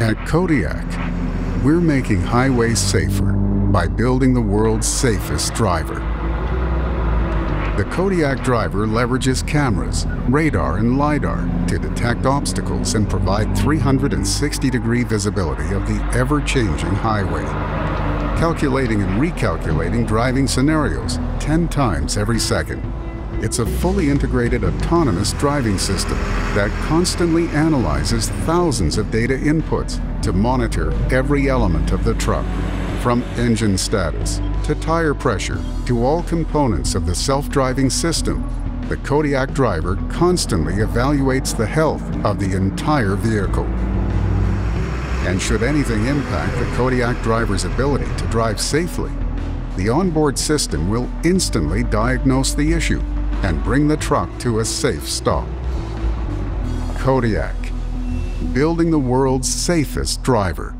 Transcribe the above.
At Kodiak, we're making highways safer by building the world's safest driver. The Kodiak driver leverages cameras, radar, and LiDAR to detect obstacles and provide 360 degree visibility of the ever changing highway, calculating and recalculating driving scenarios 10 times every second. It's a fully integrated autonomous driving system that constantly analyzes thousands of data inputs to monitor every element of the truck, from engine status to tire pressure to all components of the self-driving system. The Kodiak driver constantly evaluates the health of the entire vehicle. And should anything impact the Kodiak driver's ability to drive safely, the onboard system will instantly diagnose the issue and bring the truck to a safe stop. Kodiak, building the world's safest driver.